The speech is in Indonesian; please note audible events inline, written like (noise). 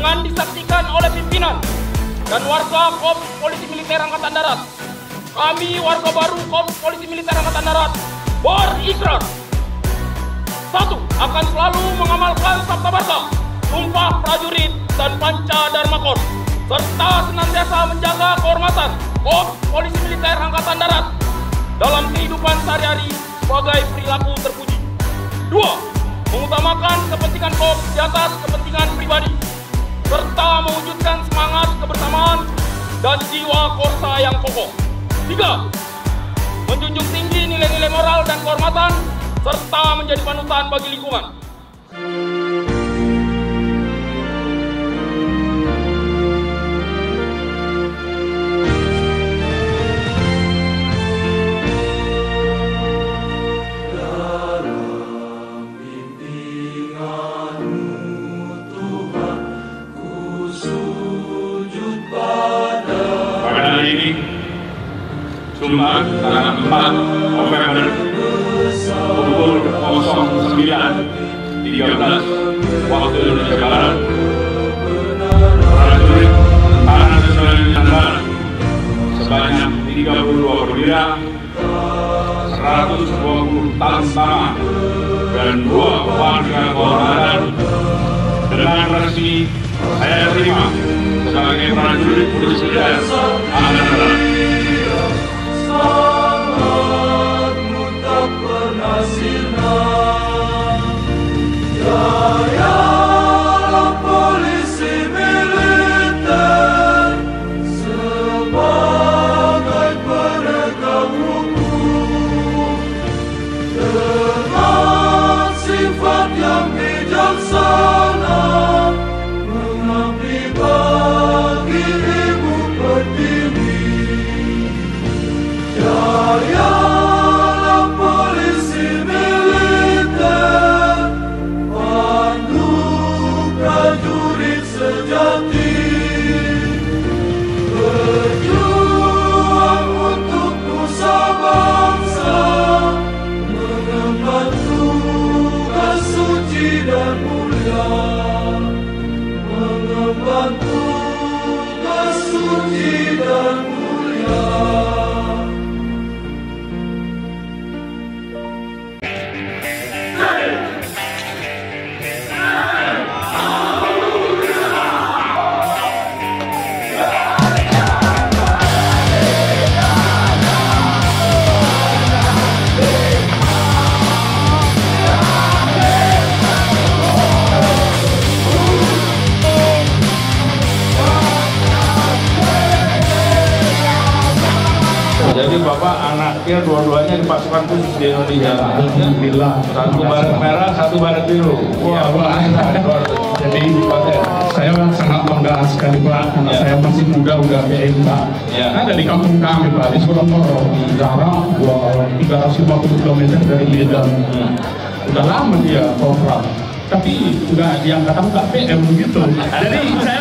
dengan disaksikan oleh pimpinan dan warga Korps Polisi Militer Angkatan Darat. Kami warga baru Korps Polisi Militer Angkatan Darat berikrar satu akan selalu mengamalkan sabta basa, sumpah prajurit dan panca dharma kor, serta senantiasa menjaga kehormatan Korps Polisi Militer Angkatan Darat dalam kehidupan sehari-hari sebagai perilaku terpuji. Dua, mengutamakan kepentingan Korps di atas kehormatan, serta menjadi panutan bagi lingkungan. Jumat tanggal 4 November pukul 09.13 waktu Indonesia Barat prajurit Tahanan Nasional Barat sebanyak 32 perwira 120 tansaman dan dua warga kehormatan dengan resmi saya terima sebagai prajurit polisi militer Angkatan Darat. Brasil. Jadi Bapak anaknya dua-duanya di pasukan khusus di Indonesia. Alhamdulillah. Satu baret merah, satu baret biru. Wah, Pak. Jadi saya sangat bangga sekali Pak, Ya. saya masih muda udah PM Pak. Ya. Ada di kampung kami Pak, di Surabaya, jarak wah, 350 km dari Medan. Udah lama dia program, tapi nggak diangkat nggak PM gitu. (laughs) Jadi saya